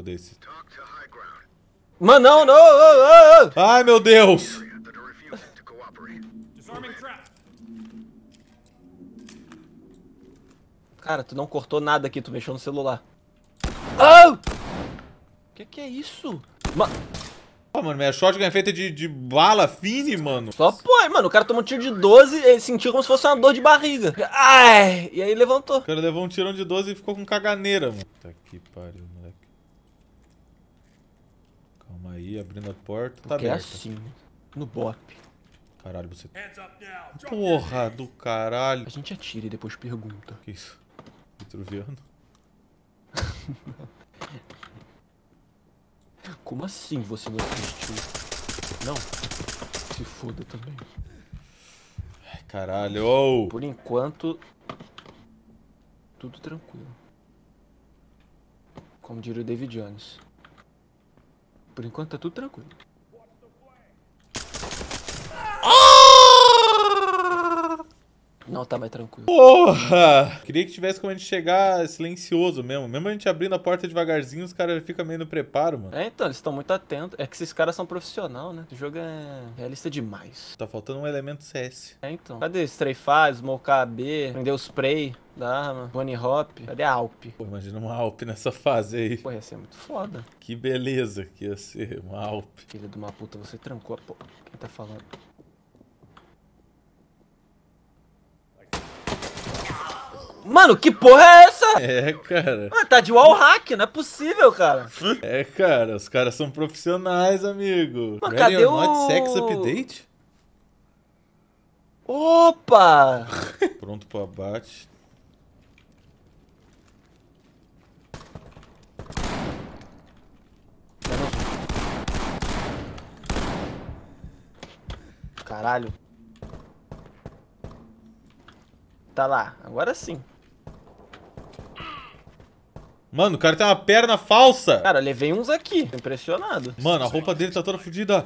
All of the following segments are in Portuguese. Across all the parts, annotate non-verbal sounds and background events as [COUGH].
Foda-se. Mano, não, não, não, não. Ai, meu Deus! Cara, tu não cortou nada aqui, tu mexeu no celular. Ah! Que que é isso? Ma Ah, mano, minha shotgun é feita de, de bala fine, mano. Só põe, mano. O cara tomou um tiro de 12 e sentiu como se fosse uma dor de barriga. Ai! E aí levantou. O cara levou um tirão de 12 e ficou com caganeira, mano. Tá que pariu, moleque. Calma aí, abrindo a porta. Tá que é assim, no bop. Caralho, você... Porra do caralho. A gente atira e depois pergunta. Que isso? Vitruviano? [LAUGHS] Como assim você não assistiu? Não. Se foda também. Ai, caralho. Oh. Por enquanto, tudo tranquilo. Como diria o David Jones. Por enquanto tá tudo tranquilo. Não, tá mais tranquilo. Porra! Queria que tivesse como a gente chegar silencioso mesmo. Mesmo a gente abrindo a porta devagarzinho, os caras ficam meio no preparo, mano. É, então, eles estão muito atentos. É que esses caras são profissional, né? O jogo é realista demais. Tá faltando um elemento CS. É, então. Cadê Strafar, Smoke B, prender o spray da arma, Bunny Hop? Cadê a Alp? Pô, imagina uma Alp nessa fase aí. Pô, ia ser muito foda. Que beleza que ia ser uma Alp. Filha de uma puta, você trancou a porra. Quem tá falando? Mano, que porra é essa? É, cara. Ah, tá de wall hack, não é possível, cara. É, cara. Os caras são profissionais, amigo. Mas Ready cadê or not o- sex update? Opa! [LAUGHS] Pronto pro abate. Caralho. Tá lá, agora sim. Mano, o cara tem uma perna falsa. Cara, levei uns aqui. Tô impressionado. Mano, a roupa dele tá toda fodida.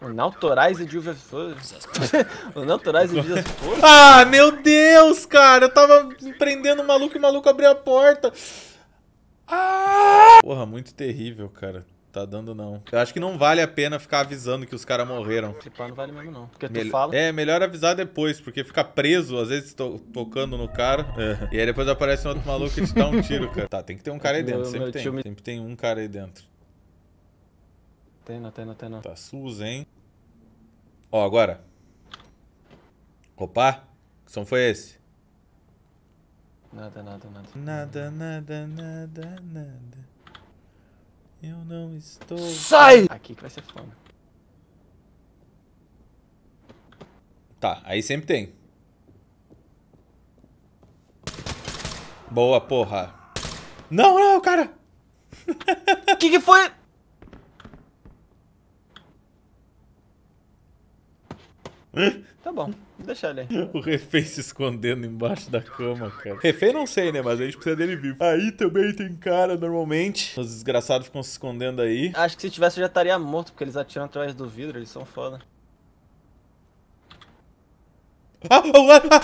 O Nautorize de Uva Force. [LAUGHS] o Nautorize de Uva Force. Ah, meu Deus, cara. Eu tava prendendo o maluco e o maluco abriu a porta. Ah! Porra, muito terrível, cara. Tá dando não. Eu acho que não vale a pena ficar avisando que os caras morreram. Pá não vale mesmo não. Porque tu Mel- fala. É, melhor avisar depois, porque fica preso, às vezes to- tocando no cara. E aí depois aparece um outro maluco e te dá um tiro, cara. Tá, tem que ter um cara aí Meu- dentro, sempre meu tem. me- Sempre tem um cara aí dentro. Tem não, tem não, tem não. Tá sujo, hein? Ó, agora. Opa, que som foi esse? Nada, nada, nada. Nada, nada, nada, nada. Eu não estou. Sai! Aqui que vai ser foda. Tá, aí sempre tem. Boa, porra. Não, não, cara. O que que foi? Tá bom, deixa ele aí. O refém se escondendo embaixo da cama, cara. Refém não sei, né? Mas a gente precisa dele vivo. Aí também tem cara, normalmente. Os desgraçados ficam se escondendo aí. Acho que se tivesse eu já estaria morto, porque eles atiram através do vidro, eles são foda. Ah, ah, ah,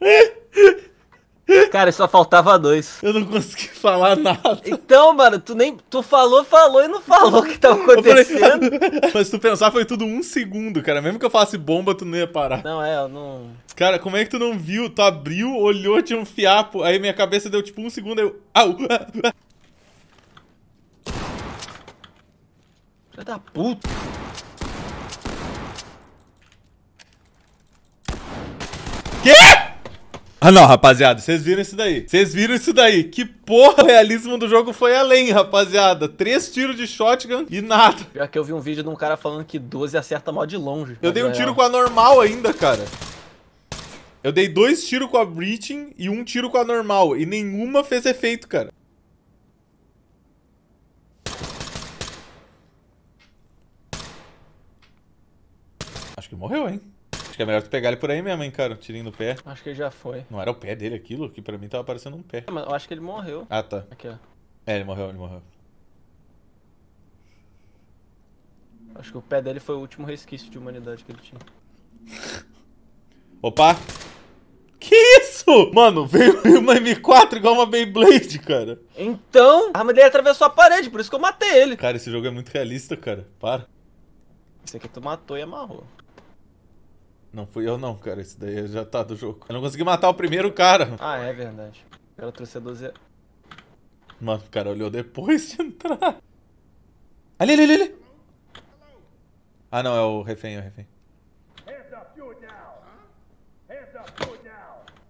[LAUGHS] [LAUGHS] Cara, só faltava dois. eu não consegui falar nada. Então, mano, tu nem. Tu falou, falou e não falou o que tava Eu falei, acontecendo. [LAUGHS] mas se tu pensar, foi tudo um segundo, cara. Mesmo que eu falasse bomba, tu não ia parar. Não, é, eu não. Cara, como é que tu não viu? Tu abriu, olhou, tinha um fiapo. Aí minha cabeça deu tipo um segundo, aí eu. Au! [LAUGHS] Filha da puta. Quê? Ah não, rapaziada, vocês viram isso daí. Vocês viram isso daí. Que porra, o realismo do jogo foi além, rapaziada. Três tiros de shotgun e nada. Pior que eu vi um vídeo de um cara falando que 12 acerta mal de longe. Eu dei um tiro com a normal ainda, cara. Eu dei dois tiros com a breaching e um tiro com a normal. E nenhuma fez efeito, cara. Acho que morreu, hein? Que é melhor tu pegar ele por aí mesmo, hein, cara. Tirinho no pé. Acho que ele já foi. Não era o pé dele aquilo, que pra mim tava parecendo um pé. Ah, mas eu acho que ele morreu. Ah, tá. Aqui, ó. É, ele morreu, ele morreu. Acho que o pé dele foi o último resquício de humanidade que ele tinha. [LAUGHS] Opa! Que isso? Mano, veio [LAUGHS] uma M4 igual uma Beyblade, cara. Então, a arma dele atravessou a parede, por isso que eu matei ele. Cara, esse jogo é muito realista, cara. Para. Esse aqui tu matou e amarrou. Não fui eu não, cara. Esse daí já tá do jogo. Eu não consegui matar o primeiro cara. Ah, é verdade. Era torcedor Z. Mano, o cara olhou depois de entrar. Ali, ali, ali, ali. Ah, não, é o refém, é o refém.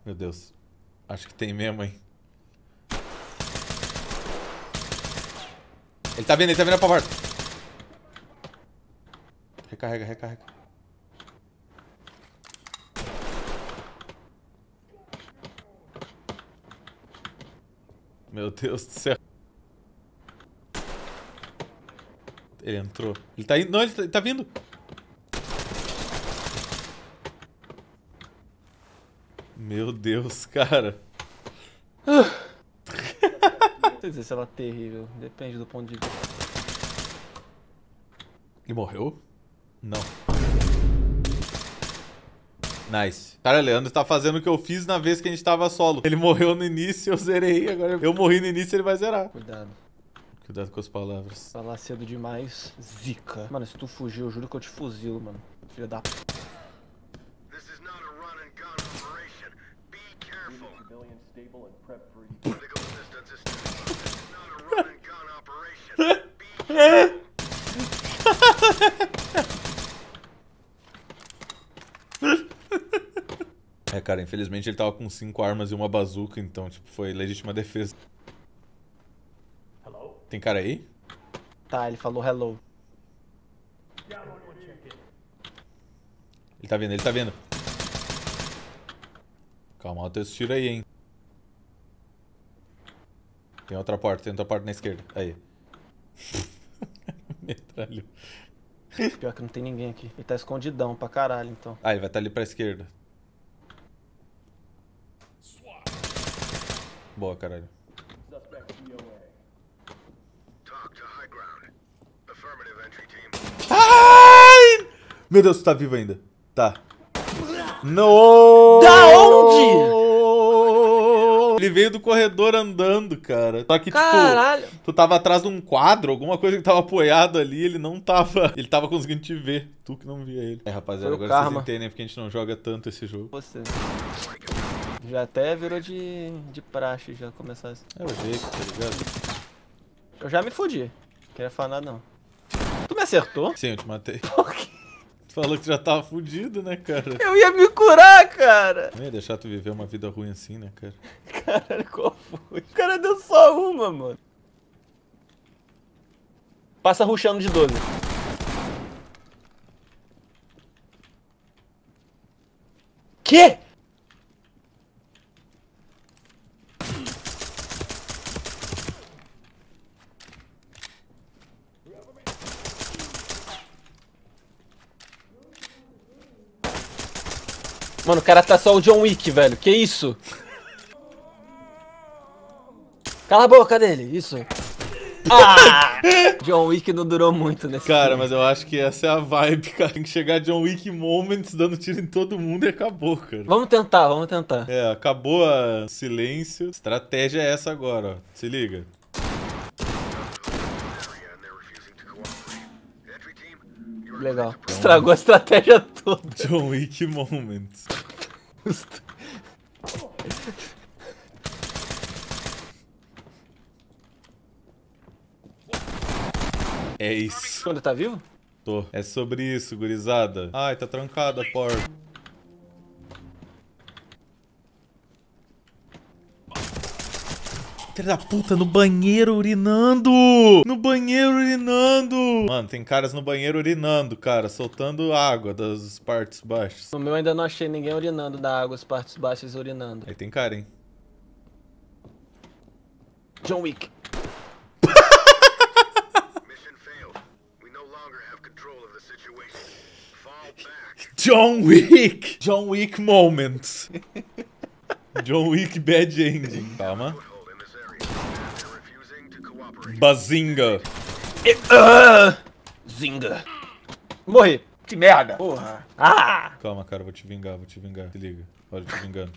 Meu Deus. Acho que tem mesmo, hein. Ele tá vindo, ele tá vindo pra porta. Recarrega, recarrega. Meu Deus do céu. Ele entrou. Ele tá indo. Não, ele tá, ele tá vindo. Meu Deus, cara. Não sei dizer se ela é terrível. Depende do ponto de vista. Ele morreu? Não. Nice. Cara, Leandro tá fazendo o que eu fiz na vez que a gente tava solo. Ele morreu no início, eu zerei. Agora eu morri no início, ele vai zerar. Cuidado. Cuidado com as palavras. Falar cedo demais. Zica. Mano, se tu fugir, eu juro que eu te fuzilo, mano. Filha da [LAUGHS] [LAUGHS] É, cara, infelizmente ele tava com cinco armas e uma bazuca, então, tipo, foi legítima defesa. Tem cara aí? Tá, ele falou hello. Ele tá vindo, ele tá vindo. Calma, olha teus tiros aí, hein. Tem outra porta, tem outra porta na esquerda. Aí. [LAUGHS] Metralhou. Pior que não tem ninguém aqui. Ele tá escondidão pra caralho, então. Ah, ele vai estar ali pra esquerda. Boa, caralho. Ai! Meu Deus, tu tá vivo ainda. Tá. No! Da onde? Ele veio do corredor andando, cara. Só que, Caralho. tipo, tu tava atrás de um quadro, alguma coisa que tava apoiado ali, ele não tava. Ele tava conseguindo te ver. Tu que não via ele. É, rapaziada, Foi agora vocês entendem porque a gente não joga tanto esse jogo. Você. Já até virou de, de praxe já começar assim. É o jeito, tá ligado? Eu já me fudi. Não queria falar nada não. Tu me acertou? Sim, eu te matei. [LAUGHS] Tu falou que já tava fudido, né, cara? Eu ia me curar, cara. Não ia deixar tu viver uma vida ruim assim, né, cara? [LAUGHS] Caralho, qual foi? O cara deu só uma, mano. Passa ruxando de 12. Que? Mano, o cara tá só o John Wick, velho. Que isso? Cala a boca dele, isso. Ah! [LAUGHS] John Wick não durou muito nesse Cara, filme. mas eu acho que essa é a vibe, cara. Tem que chegar John Wick Moments dando tiro em todo mundo e acabou, cara. Vamos tentar, vamos tentar. É, acabou a silêncio. Estratégia é essa agora, ó. Se liga. Legal. [LAUGHS] Estragou a estratégia toda. John Wick Moments. É isso. Quando tá vivo? Tô. É sobre isso, gurizada. Ai, tá trancada a porta. Filho da puta, no banheiro urinando! No banheiro urinando! Mano, tem caras no banheiro urinando, cara, soltando água das partes baixas. No meu ainda não achei ninguém urinando da água, as partes baixas urinando. Aí tem cara, hein? John Wick. mission failed. We no longer have control of the situation. Fall back. John Wick! John Wick moments. John Wick bad ending. Calma. Bazinga. E, uh, zinga. Morri. Que merda. Porra. Ah. Calma, cara. Vou te vingar, vou te vingar. Se liga. Olha, te vingando.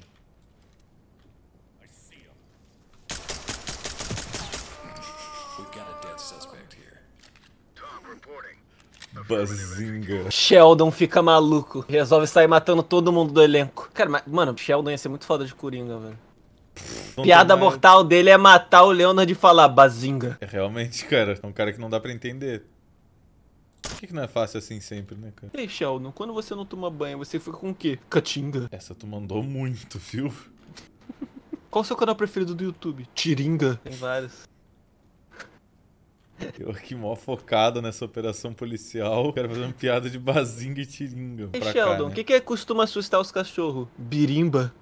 Bazinga. Sheldon fica maluco. Resolve sair matando todo mundo do elenco. Cara, mas, mano, Sheldon ia ser muito foda de Coringa, velho. Não Piada mais- mortal dele é matar o Leonard e falar bazinga. É realmente, [LAUGHS] cara, é um cara que não dá pra entender. Por que, que não é fácil assim sempre, né, cara? Ei, Sheldon, quando você não toma banho, você fica com o quê? Catinga. Essa tu mandou muito, viu? [LAUGHS] Qual o seu canal preferido do YouTube? Tiringa. Tem vários. Eu aqui mó focado nessa operação policial. Quero fazer uma piada de bazinga e tiringa. Ei, pra Sheldon, cá, o né? que, que é costuma assustar os cachorros? Birimba.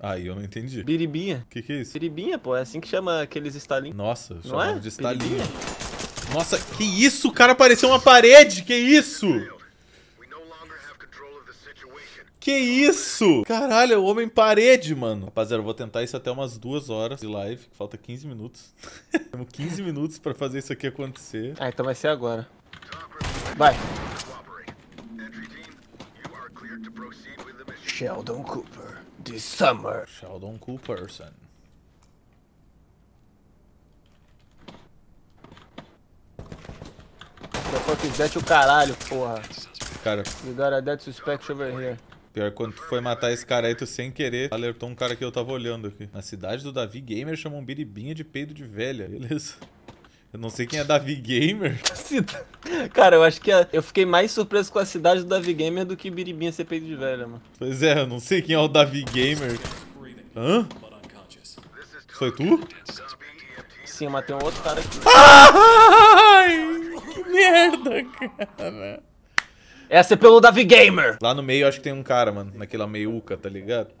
Aí eu não entendi. O Biribinha. que, que é isso? Biribinha, pô, é assim que chama aqueles estalinhos. Nossa, Não chamava é? de estalinho. Biribinha? Nossa, que isso? O cara apareceu uma parede! Que isso? Que isso? Caralho, é o homem parede, mano. Rapaziada, eu vou tentar isso até umas duas horas de live, que falta 15 minutos. [LAUGHS] Temos 15 minutos pra fazer isso aqui acontecer. Ah, então vai ser agora. Vai. Sheldon Cooper. This summer. Sheldon Cool Person. The fuck is that o caralho, porra. Cara, You got a dead suspect over here. pior que quando tu foi matar esse cara aí, tu sem querer alertou um cara que eu tava olhando aqui. Na cidade do Davi Gamer chamam um biribinha de peido de velha. Beleza. Eu não sei quem é Davi Gamer. [LAUGHS] Cida- Cara, eu acho que a- eu fiquei mais surpreso com a cidade do Davi Gamer do que Biribinha ser peito de velha, mano. Pois é, eu não sei quem é o Davi Gamer. Hã? Foi tu? Sim, eu matei um outro cara aqui. [LAUGHS] Ai, que merda, cara. Essa é pelo Davi Gamer! Lá no meio acho que tem um cara, mano, naquela meiuca, tá ligado?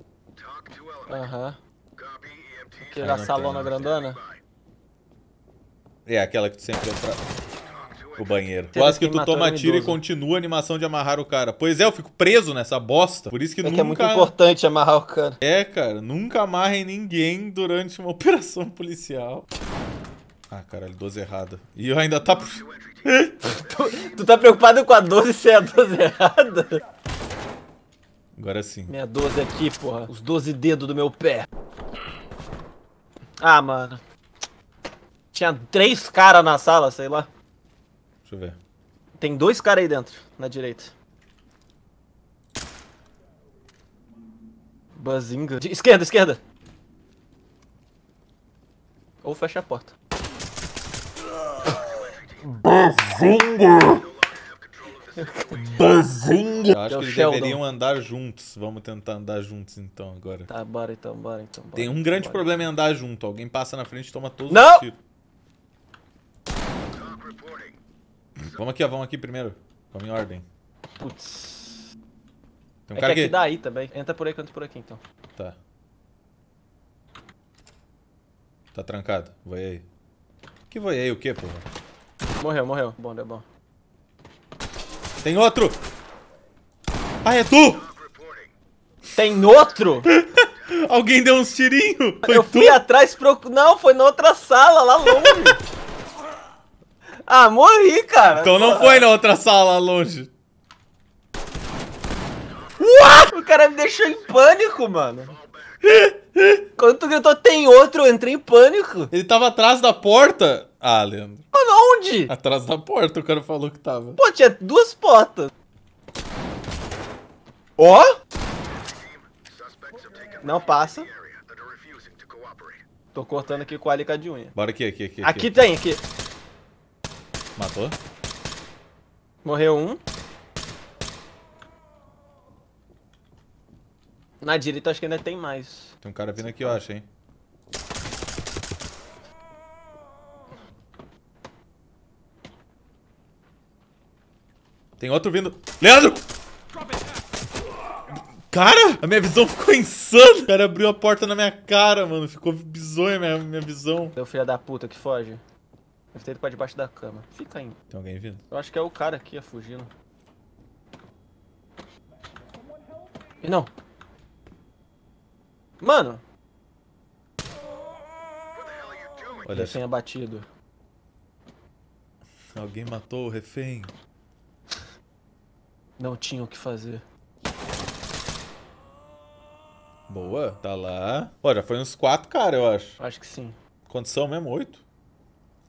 Aham. Da não salona tem. grandona. É, aquela que tu sempre entra o banheiro. Teve Quase que tu toma tiro e continua a animação de amarrar o cara. Pois é, eu fico preso nessa bosta. Por isso que É nunca... que é muito importante amarrar o cara. É, cara, nunca amarrem ninguém durante uma [LAUGHS] operação policial. Ah, caralho, 12 errada. E eu ainda tá... [LAUGHS] Tu, tu tá preocupado com a 12 ser a 12 errada? Agora sim. Minha 12 aqui, porra. Os 12 dedos do meu pé. Ah, mano. Tinha três caras na sala, sei lá. Deixa eu ver. Tem dois caras aí dentro, na direita. Bazinga. De- esquerda, esquerda. Ou fecha a porta. Eu acho É que eles deveriam andar juntos. Vamos tentar andar juntos então agora. Tá, bora então, bora então. Bora, Tem um grande bora. problema em andar junto. Alguém passa na frente e toma todos Não! os tiros. Vamos aqui, ó. Vamos aqui primeiro. Vamos em ordem. Putz. Tem um É que cara aqui aqui. dá aí também. Entra por aí, entra por aqui então. Tá. Tá trancado. Vai aí. Que vai aí o quê, porra? Morreu, morreu. Bom, deu bom. Tem outro! Ah, é tu! Tem outro? [LAUGHS] Alguém deu uns tirinhos! Eu tu? fui atrás pro. Não, foi na outra sala, lá longe. Ah, morri, cara. Então não foi na outra sala longe. O cara me deixou em pânico, mano. Quando tu gritou tem outro, eu entrei em pânico. Ele tava atrás da porta. Ah, Leandro. Mano, onde? Atrás da porta o cara falou que tava. Pô, tinha duas portas. Ó! Taken Não passa. Tô cortando aqui com a alica de unha. Bora aqui, aqui, aqui. Aqui tem, aqui. Matou? Morreu um. Na direita acho que ainda tem mais. Tem um cara vindo aqui, eu acho, hein? Tem outro vindo. Leandro! Cara, a minha visão ficou insana. O cara abriu a porta na minha cara, mano. Ficou bizonha a minha, minha visão. Deu filha da puta que foge. Deve ter ido pra debaixo da cama. Fica aí. Tem alguém vindo? Eu acho que é o cara aqui, ó, fugindo. E não. Mano, Olha, refém abatido. alguém matou o refém. Não tinha o que fazer. Boa, tá lá. Ó, já foi uns quatro, cara, eu acho. Acho que sim. São mesmo? Oito?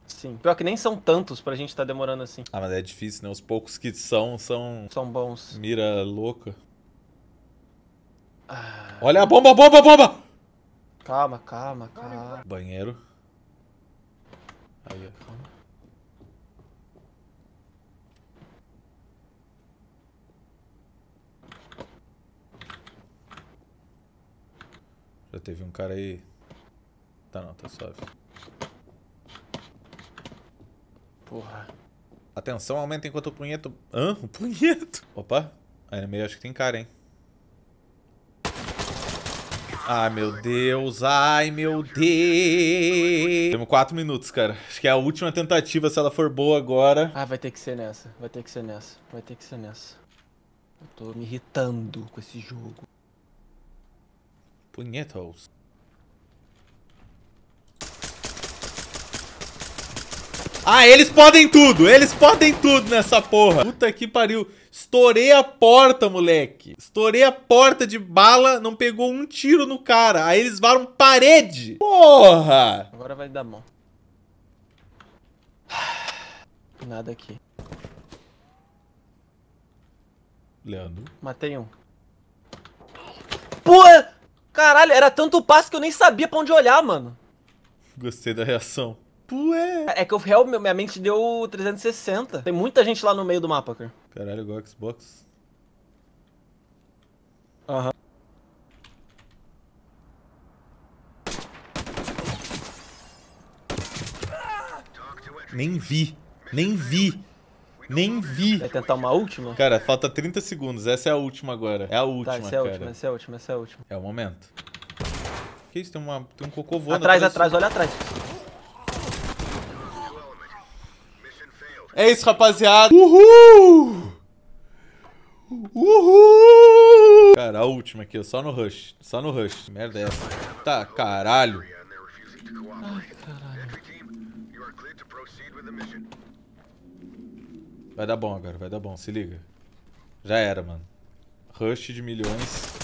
Sim. Pior que nem são tantos pra gente tá demorando assim. Ah, mas é difícil, né? Os poucos que são, são São bons. mira louca. Ah, Olha a bomba, bomba, bomba! calma, calma, calma. Banheiro. Aí, ó. calma. Já teve um cara aí. Tá não, tá suave. Porra. Atenção, aumenta enquanto o punheto. Hã? O punheto? Opa, aí no meio acho que tem cara, hein? Ai, meu Deus, ai, meu Deus. Temos 4 minutos, cara. Acho que é a última tentativa, se ela for boa agora. Ah, vai ter que ser nessa. Vai ter que ser nessa. Vai ter que ser nessa. Eu tô me irritando com esse jogo. Punhetos. Ah, eles podem tudo! Eles podem tudo nessa porra! Puta que pariu! Estourei a porta, moleque! Estourei a porta de bala, não pegou um tiro no cara. Aí eles varam parede! Porra! Agora vai dar bom. Nada aqui. Leandro. Matei um. Pô! Caralho, era tanto passo que eu nem sabia pra onde olhar, mano. Gostei da reação. Pué! É que o real, minha mente deu 360. Tem muita gente lá no meio do mapa, cara. Caralho, igual Xbox. Aham. Nem vi. Nem vi. Nem vi. Vai tentar uma última? Cara, falta 30 segundos. Essa é a última agora. É a última, Tá, essa é a cara. última, essa é a última, essa é a última. É o momento. Que isso? Tem, uma, tem um cocô voando Atrás, atrás, olha atrás. É isso, rapaziada. Uhul! Uhul! Cara, a última aqui. Só no rush. Só no rush. Merda é essa. Tá, caralho. The mission. Vai dar bom agora, vai dar bom. Se liga. Já era, mano. Rush de milhões.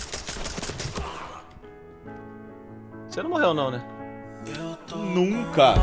Você não morreu não, né? Nunca!